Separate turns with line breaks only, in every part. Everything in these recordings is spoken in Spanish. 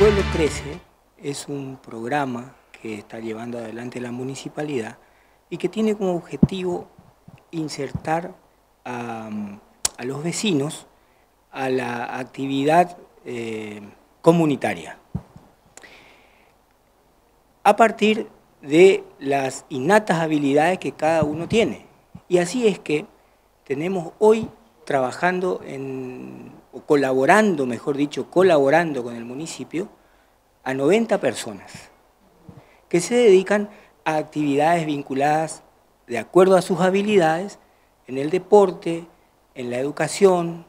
Pueblo Crece es un programa que está llevando adelante la municipalidad y que tiene como objetivo insertar a, los vecinos a la actividad eh, comunitaria a partir de las innatas habilidades que cada uno tiene. Y así es que tenemos hoy trabajando en, o colaborando, mejor dicho, colaborando con el municipio, a 90 personas que se dedican a actividades vinculadas de acuerdo a sus habilidades en el deporte, en la educación,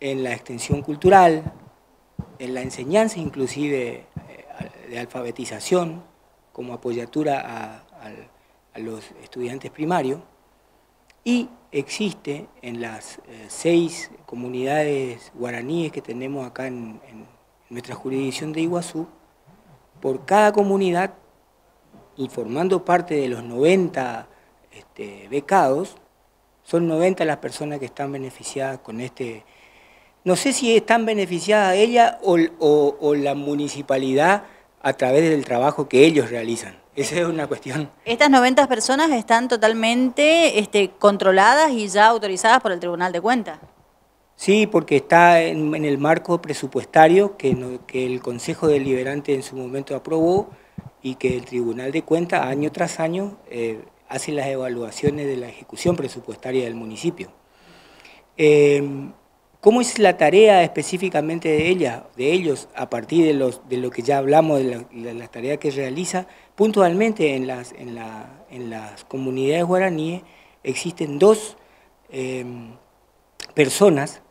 en la extensión cultural, en la enseñanza inclusive eh, de alfabetización, como apoyatura a, los estudiantes primarios, y existe en las eh, seis comunidades guaraníes que tenemos acá en, nuestra jurisdicción de Iguazú, por cada comunidad, informando parte de los 90 este, becados, son 90 las personas que están beneficiadas con este... No sé si están beneficiadas ella o la municipalidad a través del trabajo que ellos realizan. Esa es una cuestión.
Estas 90 personas están totalmente este, controladas y ya autorizadas por el Tribunal de Cuentas.
Sí, porque está en, el marco presupuestario que, que, el Consejo Deliberante en su momento aprobó y que el Tribunal de Cuentas año tras año eh, hace las evaluaciones de la ejecución presupuestaria del municipio. Eh, ¿Cómo es la tarea específicamente de ella, de ellos, a partir de, los, de lo que ya hablamos, de, las tareas que realiza? Puntualmente en las, en, las comunidades guaraníes existen dos em, personas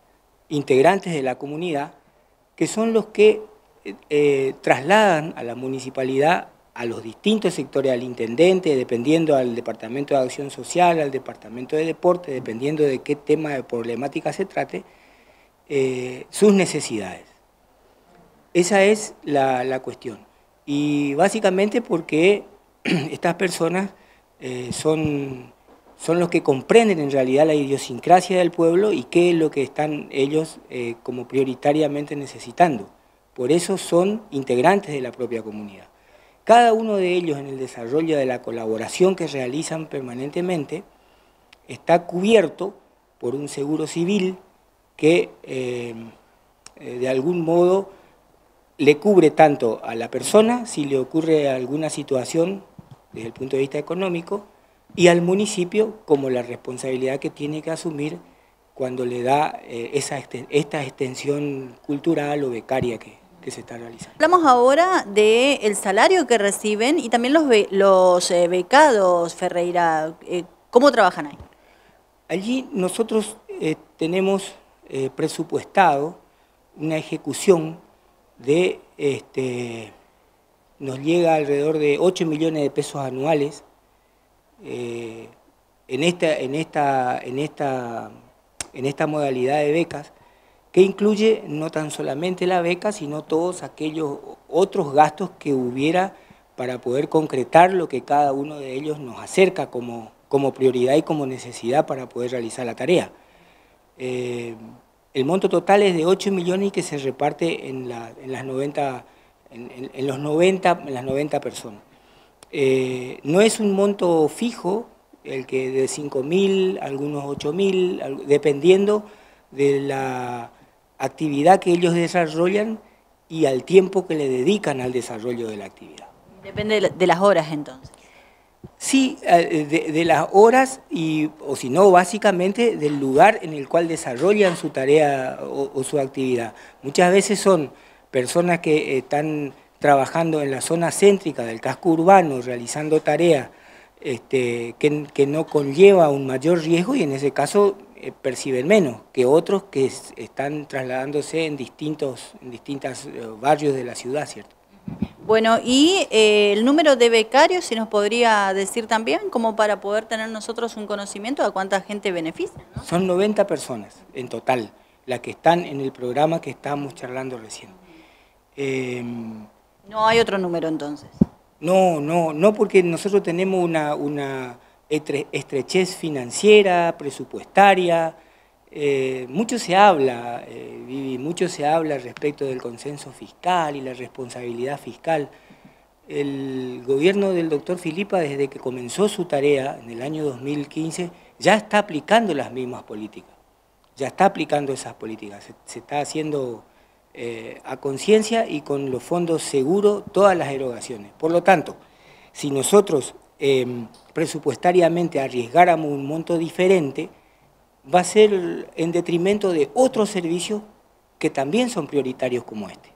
integrantes de la comunidad que son los que eh, trasladan a la municipalidad a los distintos sectores, al intendente, dependiendo al Departamento de Acción Social, al Departamento de Deporte, dependiendo de qué tema de problemática se trate, eh, sus necesidades. Esa es la, cuestión. Y básicamente porque estas personas eh, son, son los que comprenden en realidad la idiosincrasia del pueblo y qué es lo que están ellos eh, como prioritariamente necesitando. Por eso son integrantes de la propia comunidad. Cada uno de ellos en el desarrollo de la colaboración que realizan permanentemente está cubierto por un seguro civil que eh, de algún modo le cubre tanto a la persona si le ocurre alguna situación desde el punto de vista económico y al municipio como la responsabilidad que tiene que asumir cuando le da eh, esa, esta extensión cultural o becaria que, se está realizando.
Hablamos ahora del salario que reciben y también los, los becados, Ferreira. ¿Cómo trabajan ahí?
Allí nosotros tenemos eh, presupuestado una ejecución de, este, nos llega alrededor de 8 millones de pesos anuales eh, en, esta, en, esta, en, esta, en esta modalidad de becas, que incluye no tan solamente la beca, sino todos aquellos otros gastos que hubiera para poder concretar lo que cada uno de ellos nos acerca como, como prioridad y como necesidad para poder realizar la tarea. Eh, el monto total es de 8 millones y que se reparte en, las, 90, en, los 90, en las 90 personas. Eh, no es un monto fijo, el que de 5 mil, algunos 8 mil, dependiendo de la actividad que ellos desarrollan y al tiempo que le dedican al desarrollo de la actividad.
Depende de las horas entonces.
Sí, eh, de, las horas y, o si no, básicamente del lugar en el cual desarrollan su tarea o, su actividad. Muchas veces son personas que están trabajando en la zona céntrica del casco urbano, realizando tareas este, que, no conlleva un mayor riesgo y en ese caso eh, perciben menos que otros que están trasladándose en distintos en distintos eh, barrios de la ciudad, ¿cierto?
Bueno, y eh, el número de becarios, si nos podría decir también, como para poder tener nosotros un conocimiento de cuánta gente beneficia.
Son 90 personas en total, las que están en el programa que estábamos charlando recién.
Em, no hay otro número entonces.
No, no, no porque nosotros tenemos una, una estrechez financiera, presupuestaria, eh, mucho se habla, eh, Vivi, mucho se habla respecto del consenso fiscal y la responsabilidad fiscal. El gobierno del doctor Filipa, desde que comenzó su tarea en el año 2015, ya está aplicando las mismas políticas, ya está aplicando esas políticas, se, está haciendo eh, a conciencia y con los fondos seguros todas las erogaciones. Por lo tanto, si nosotros em, presupuestariamente arriesgáramos un monto diferente, va a ser en detrimento de otros servicios que también son prioritarios como este.